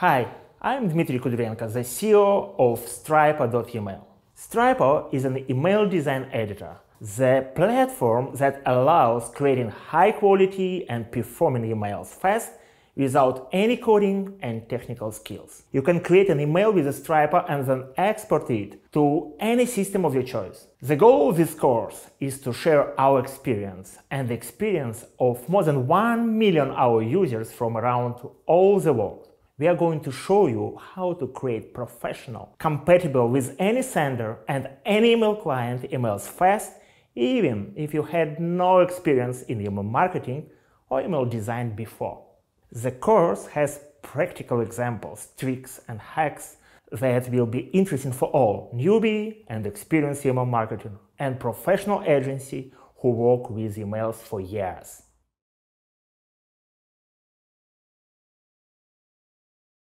Hi, I'm Dmitry Kudrenko, the CEO of Stripo.email. Stripo is an email design editor, the platform that allows creating high quality and performing emails fast without any coding and technical skills. You can create an email with a Striper and then export it to any system of your choice. The goal of this course is to share our experience and the experience of more than 1 million our users from around all the world. We are going to show you how to create professional, compatible with any sender and any email client emails fast, even if you had no experience in email marketing or email design before. The course has practical examples, tricks and hacks that will be interesting for all newbie and experienced email marketing and professional agency who work with emails for years.